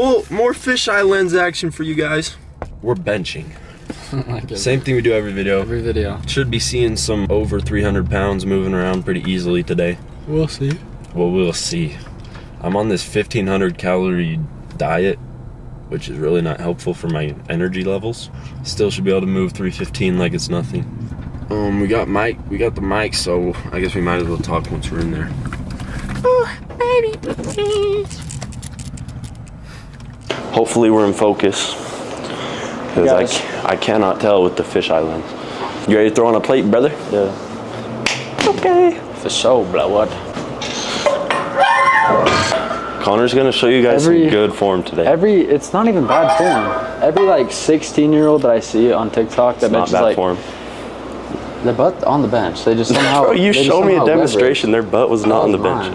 Well, more fisheye lens action for you guys. We're benching. like Same thing we do every video. every video. Should be seeing some over 300 pounds moving around pretty easily today. We'll see. Well, we'll see. I'm on this 1500 calorie diet, which is really not helpful for my energy levels. Still should be able to move 315 like it's nothing. Um, we got mic, we got the mic, so I guess we might as well talk once we're in there. Oh, baby, please. Hopefully we're in focus. Because I, I cannot tell with the fisheye lens. You ready to throw on a plate, brother? Yeah. Okay. For sure. What? Conner's gonna show you guys Every- some good form today. Every it's not even bad form. Every like 16 year old that I see on TikTok that it's not benches bad like form. their butt on the bench. They just somehow. Bro, you showed me a somehow leverage. demonstration. Their butt was not on the bench.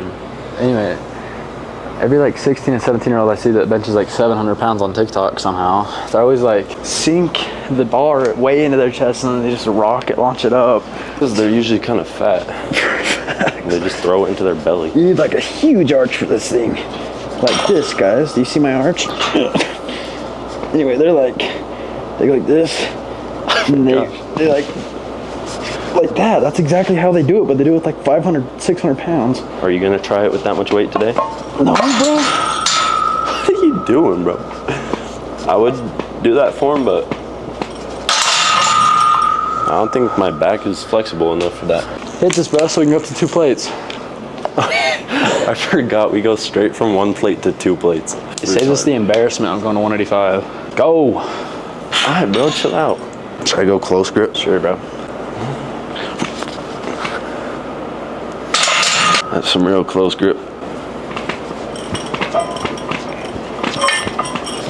Anyway, every like 16 and 17 year old I see that benches like 700 pounds on TikTok somehow. They're always like sink the bar way into their chest and then they just a rocket launch it up. Because they're usually kind of fat. they just throw it into their belly. You need like a huge arch for this thing. Like this, guys. Do you see my arch? anyway, they're like, they go like this. And they, they like, like that. That's exactly how they do it, but they do it with like 500, 600 pounds. Are you gonna try it with that much weight today? No, bro. What are you doing, bro? I would do that for him, but I don't think my back is flexible enough for that. Hit this bro so we can go up to two plates. I forgot we go straight from one plate to two plates. It saves us the embarrassment of going to 185. Go! Alright, bro, chill out. Should I go close grip? Sure, bro. That's some real close grip.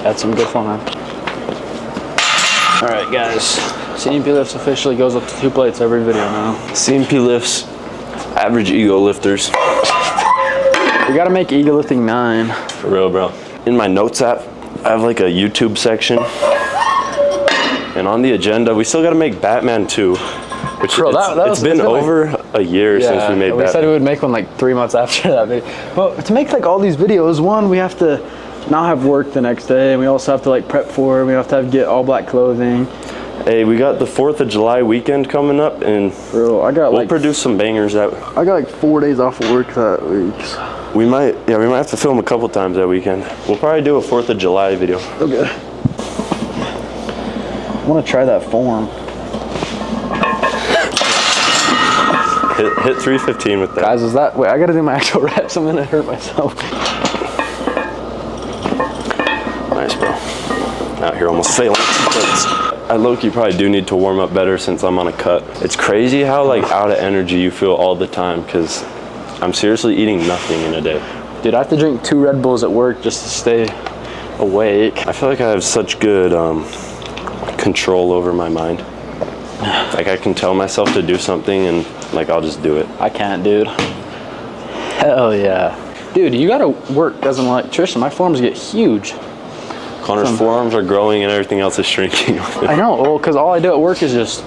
That's some good fun. All right, guys. C&P lifts officially goes up to two plates every video now. C&P lifts, average ego lifters. We gotta make ego lifting nine. For real, bro. In my notes app, I have like a YouTube section. And on the agenda, we still gotta make Batman 2. Which Bro, it's, that- that it's was- been it's been like- over a year since we made that. we said we would make one like three months after that video. Well, to make like all these videos, one, we have to not have work the next day, and we also have to like prep for it. We have to have, get all black clothing. Hey, we got the 4th of July weekend coming up, and Bro, I got we'll like produce some bangers that I got like four days off of work that week. we might, yeah, we might have to film a couple times that weekend. We'll probably do a 4th of July video. Okay. I want to try that form. Hit, hit 315 with that. Guys, is that weight? I gotta do my actual reps. I'm gonna hurt myself. Nice, bro. Out here almost failing. I low-key probably do need to warm up better since I'm on a cut. It's crazy how like out of energy you feel all the time because I'm seriously eating nothing in a day. Dude, I have to drink two Red Bulls at work just to stay awake. I feel like I have such good um, control over my mind. Like I can tell myself to do something and like I'll just do it. I can't, dude. Hell yeah. Dude, you gotta work as an electrician. My forms get huge. Conner's Some- forearms are growing and everything else is shrinking. I know, well, because all I do at work is just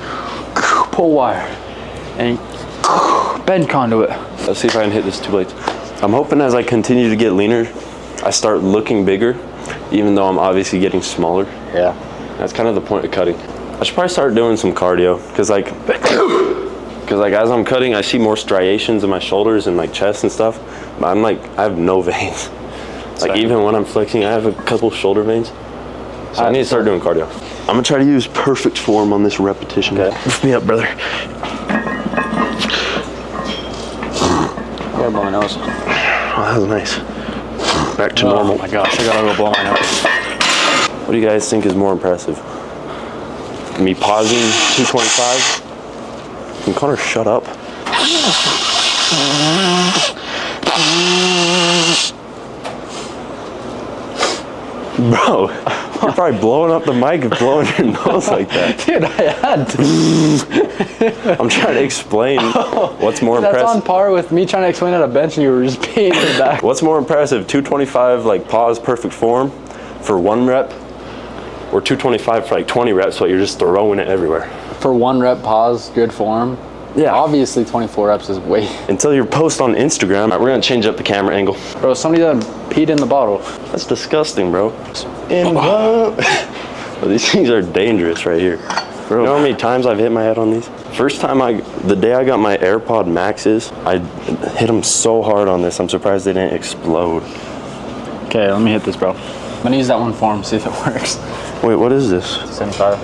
pull wire and bend conduit. Let's see if I can hit this two plates. I'm hoping as I continue to get leaner, I start looking bigger, even though I'm obviously getting smaller. Yeah. That's kind of the point of cutting. I should probably start doing some cardio, cause like, cause like as I'm cutting, I see more striations in my shoulders and like chest and stuff. But I'm like, I have no veins. Like Same. even when I'm flexing, I have a couple shoulder veins. So I need to start doing cardio. I'm gonna try to use perfect form on this repetition. Okay. Lift me up, brother. Yeah, blow my nose. Oh, that was nice. Back to Oh normal. my gosh, I gotta go blow my nose. What do you guys think is more impressive? Me pausing 225? Can Conner shut up? Bro, you're probably blowing up the mic and blowing your nose like that. Dude, I had to. I'm trying to explain what's more That's on par with me trying to explain at a bench and you were just peeing in the back. What's more impressive, 225 like pause perfect form for one rep, or 225 for like 20 reps, but you're just throwing it everywhere? For one rep pause, good form. Yeah. Obviously, 24 reps is way. Until your post on Instagram, right, we're gonna change up the camera angle. Bro, somebody that peed in the bottle. That's disgusting, bro. In oh. love. Well, these things are dangerous right here. Bro. You know how many times I've hit my head on these? First time I, the day I got my AirPod Maxes, I hit them so hard on this. I'm surprised they didn't explode. Okay, let me hit this, bro. I'm gonna use that one form, see if it works. Wait, what is this? 75.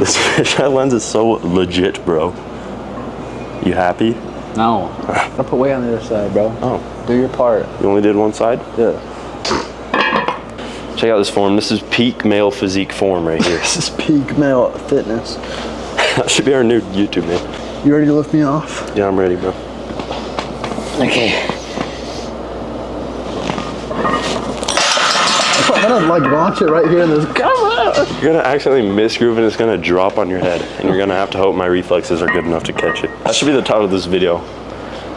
This fisheye lens is so legit, bro. You happy? No. I'll put weight on the other side, bro. Oh, Do your part. you only did one side? Yeah. Check out this form. This is peak male physique form right here. This is peak male fitness. that should be our new YouTube name. You ready to lift me off? Yeah, I'm ready, bro. Okay. I'm gonna like launch it right here in this camera. You're gonna accidentally misgroove and it's gonna drop on your head, and you're gonna have to hope my reflexes are good enough to catch it. That should be the title of this video.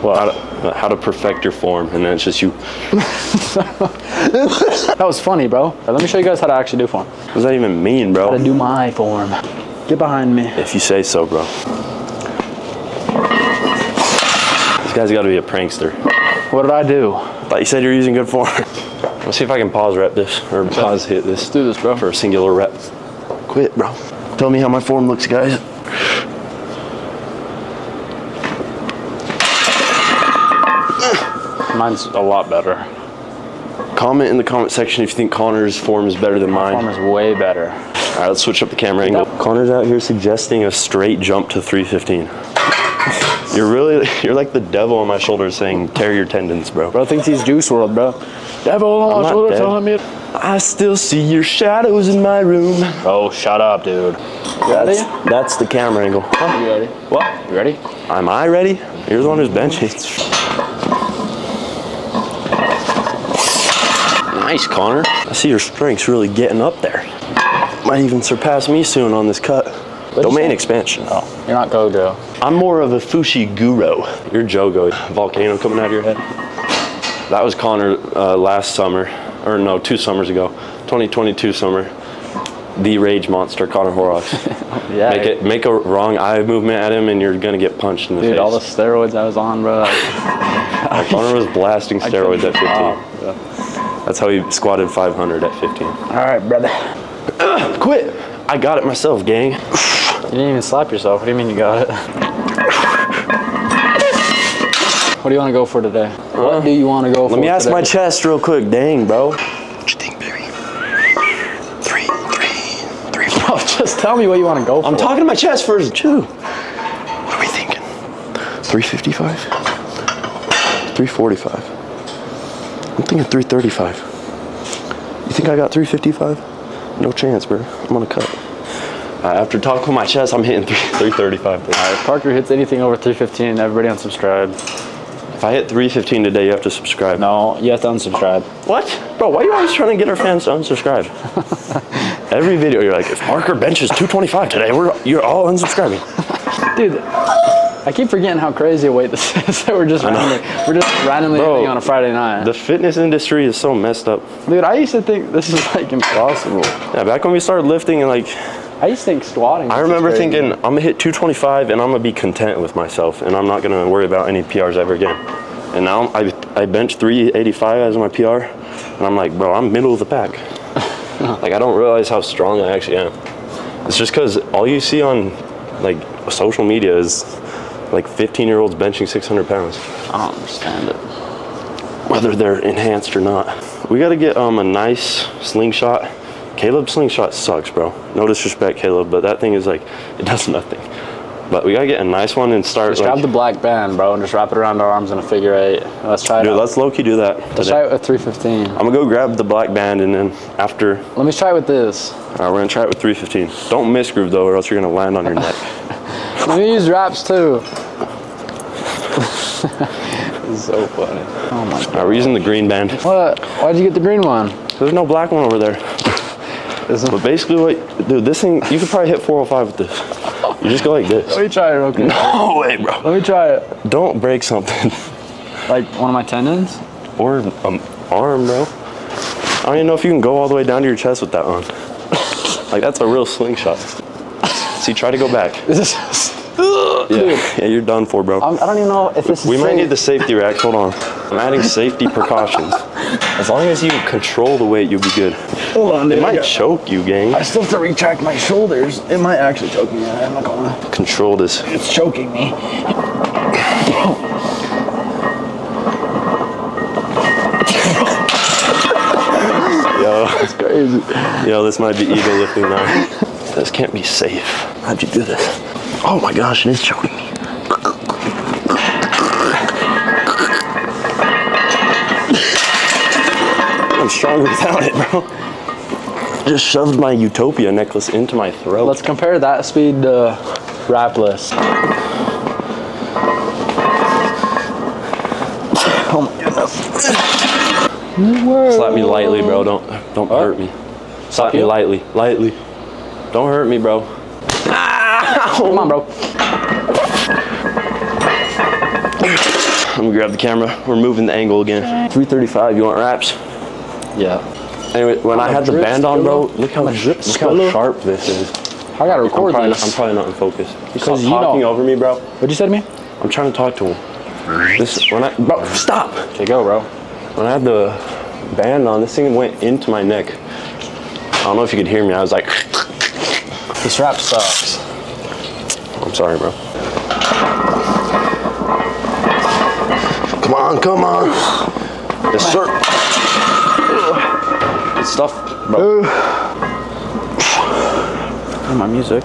Well, how to, how to perfect your form, and then it's just you. That was funny, bro. Let me show you guys how to actually do form. What does that even mean, bro? How to do my form. Get behind me. If you say so, bro. This guy's got to be a prankster. What did I do? I Thought you said you're using good form. Let's see if I can pause rep this or pause hit this. Let's do this, bro. for a singular rep. Quit, bro. Tell me how my form looks, guys. Mine's a lot better. Comment in the comment section if you think Conner's form is better than mine. Form is way better. All right, let's switch up the camera angle. Conner's out here suggesting a straight jump to 315. You're really, you're like the devil on my shoulder saying, tear your tendons, bro. Bro thinks he's Juice WRLD, bro. Devil I'm on my shoulder dead. telling me. I still see your shadows in my room. Oh, shut up, dude. That's, that's the camera angle. Huh? You ready? What? You ready? Am I ready? You're the one who's benching. Nice, Conner. I see your strength's really getting up there. Might even surpass me soon on this cut. Domain expansion. Oh, you're not Gojo. I'm more of a Fushiguro. You're Jogo. Volcano coming out of your head. That was Conner uh, last summer, or no, two summers ago, 2022 summer. The rage monster, Conner Horrocks. Yeah. make it, make a wrong eye movement at him, and you're gonna get punched in the Dude, face. all the steroids I was on, bro. Like, Conner was blasting steroids at 15. Oh, That's how he squatted 500 at 15. All right, brother. Quit! I got it myself, gang. You didn't even slap yourself. What do you mean you got it? What do you want to go for today? What do you want to go for Let me ask today? my chest real quick. Dang, bro. What you think, baby? Three, three, three, four. Bro, just tell me what you want to go for. I'm talking to my chest first, too. What are we thinking? 355? 345. I'm thinking 335. You think I got 355? No chance, bro. I'm gonna cut. Uh, after talking with my chest, I'm hitting three, 335. bro. If Parker hits anything over 315, everybody unsubscribe. If I hit 315 today, you have to subscribe. No, you have to unsubscribe. What? Bro, why are you always trying to get our fans to unsubscribe? Every video, you're like, if Parker benches 225 today, we're you're all unsubscribing. Dude, I keep forgetting how crazy a weight this is that we're just randomly, we're just randomly Bro, on a Friday night. The fitness industry is so messed up. Dude, I used to think this is like impossible. Yeah, back when we started lifting and like, I used to think squatting. I remember thinking, I'm gonna hit 225 and I'm gonna be content with myself and I'm not gonna worry about any PRs ever again. And now I, I bench 385 as my PR and I'm like, bro, I'm middle of the pack. like, I don't realize how strong I actually am. It's just because all you see on like social media is like 15 year olds benching 600 pounds, I don't understand it. whether they're enhanced or not. We got to get um, a nice slingshot. Caleb's slingshot sucks, bro. No disrespect, Caleb, but that thing is like, it does nothing. But we got to get a nice one and start Just like, grab the black band, bro, and just wrap it around our arms in a figure eight. Let's try it dude, let's low key do that Let's today. try it with 315. I'm gonna go grab the black band and then after, Let me try it with this. uh, we're gonna try it with 315. Don't miss groove though, or else you're gonna land on your neck. Let me use wraps too. so funny. Oh my All right, we're using the green band. What? Why'd you get the green one? There's no black one over there. But basically, what, dude, this thing, you could probably hit 405 with this. You just go like this. Let me try it real quick. No way, bro. Let me try it. Don't break something. Like one of my tendons? or um, arm, bro. I don't even know if you can go all the way down to your chest with that on. like, that's a real slingshot. See, try to go back. This is. Yeah, yeah, you're done for, bro. I'm, I don't even know if this is. we might need the safety racks. Hold on. I'm adding safety precautions. As long as you control the weight, you'll be good. Hold on, dude. It might choke you, gang. I still have to retract my shoulders. It might actually choke me. I'm not gonna. Control this. It's choking me. Yo, Crazy. yo, this might be ego lifting now. This can't be safe. How'd you do this? Oh my gosh, it is choking me. Stronger without it, bro. Just shoved my Utopia necklace into my throat. Let's compare that speed to rapless. Oh my goodness. Slap me lightly, bro. Don't don't hurt me. Slap me lightly, lightly. Don't hurt me, bro. Ah, Come on, bro. Let me grab the camera. We're moving the angle again. 335. You want wraps? Yeah. Anyway, when I had the band on, bro, look how, drip look how sharp this is. I gotta I'm record probably, this. I'm probably not in focus. You stop you talking know- over me, bro. What'd you say to me? I'm trying to talk to him. This when I bro, stop. Okay, go, bro. When I had the band on, this thing went into my neck. I don't know if you could hear me. I was like, This wrap sucks. I'm sorry, bro. Come on, come on. Yes, sir. Good stuff, bro. my music.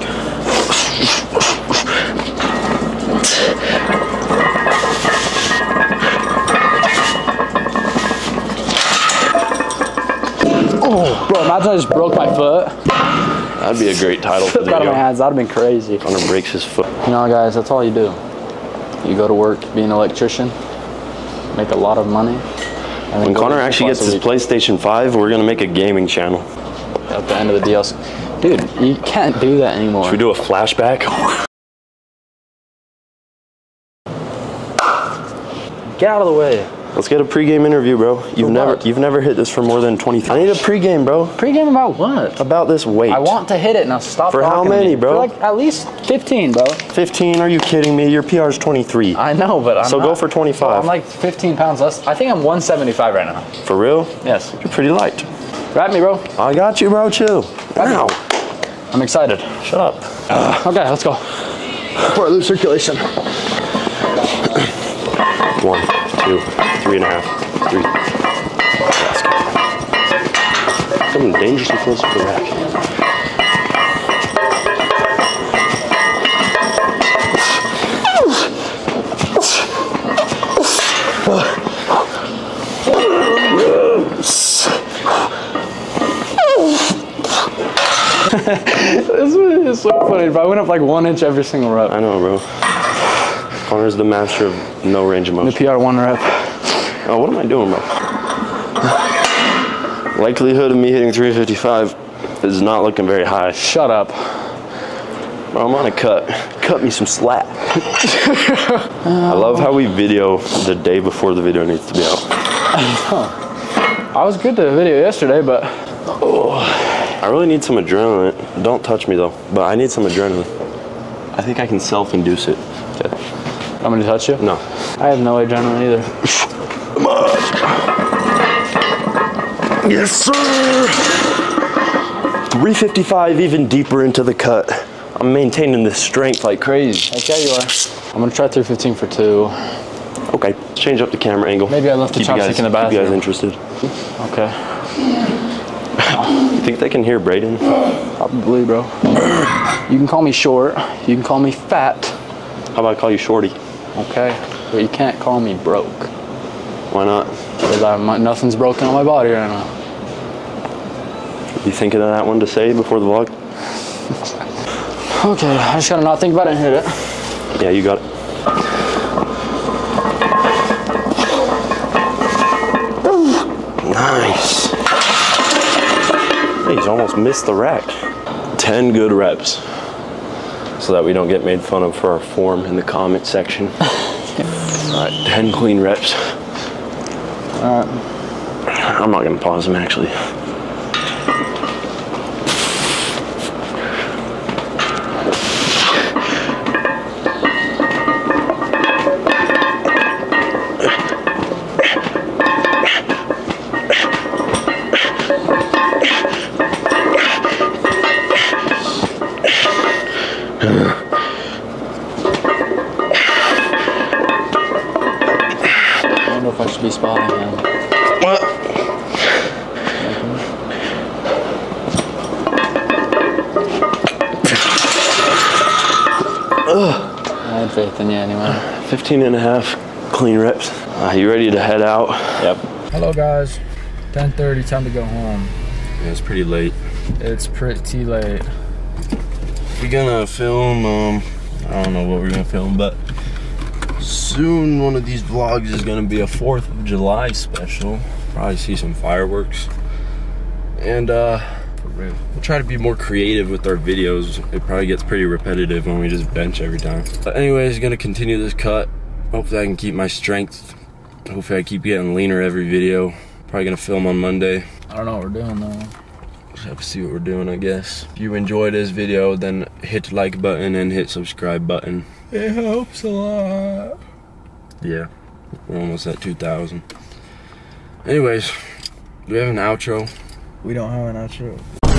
Oh, bro, imagine I just broke my foot. That'd be a great title for the Out of my video. hands, that'd have been crazy. Hunter breaks his foot. You know, guys, that's all you do. You go to work, be an electrician, make a lot of money. And When Conner actually gets his. PlayStation 5, we're gonna make a gaming channel. at the end of the DLC. Dude, you can't do that anymore. Should we do a flashback? Get out of the way. Let's get a pregame interview, bro. You've For never what? you've never hit this for more than 20. I need a pregame, bro. Pre-game about what? About this weight. I want to hit it now. Stop. For how talking to many, me. bro? For like at least 15, bro. 15. Are you kidding me? Your PR is 23. I know, but I'm So go for 25. Bro, I'm like 15 pounds less. I think I'm 175 right now. For real? Yes. You're pretty light. Grab me, bro. I got you, bro. Chill. Ow. I'm excited. Shut up. Okay, let's go. For lose circulation. One, two, three and a half, three. Coming dangerously close to the rack. This is so funny, bro. I went up like one inch every single rep. I know, bro. Conner's the master of no range of motion. The. PR one rep. Oh, what am I doing, bro? Likelihood of me hitting 355 is not looking very high. Shut up. Bro, I'm on a cut. Cut me some slack. I love how we video the day before the video needs to be out. I was good to the video yesterday, but I really need some adrenaline. Don't touch me though, but I need some adrenaline. I think I can self-induce it. Okay. I'm gonna touch you. No. I have no adrenaline either. Yes, sir. 355 even deeper into the cut. I'm maintaining this strength like crazy. Okay, you are. I'm gonna try 315 for two. Okay, change up the camera angle. Maybe I left the Keep you chopstick guys- in the Keep you guys interested. Okay. You think they can hear Braden? Probably, bro. You can call me short. You can call me fat. How about I call you Shorty? Okay. But you can't call me broke. Why not? Because nothing's broken on my body right now. You thinking of that one to say before the vlog? Okay, I just gotta not think about it and hit it. Yeah, you got it. Nice. Hey, he's almost missed the rack. 10 good reps so that we don't get made fun of for our form in the comment section. All right, 10 clean reps. I'm not gonna pause them actually. I had faith in you anyway. 15 and a half clean reps. Are you ready to head out? Yep. Hello guys, 10:30, time to go home. Yeah, it's pretty late. It's pretty late. We're gonna film, um, I don't know what we're gonna film, but soon one of these vlogs is gonna be a 4th of July special. Probably see some fireworks. And, uh, we'll try to be more creative with our videos. It probably gets pretty repetitive when we just bench every time. But anyways, gonna continue this cut. Hopefully I can keep my strength. Hopefully I keep getting leaner every video. Probably gonna film on Monday. I don't know what we're doing though. Just have to see what we're doing, I guess. If you enjoyed this video, then hit the like button and hit subscribe button. It helps a lot. Yeah, we're almost at 2,000. Anyways, do we have an outro? We don't have an outro.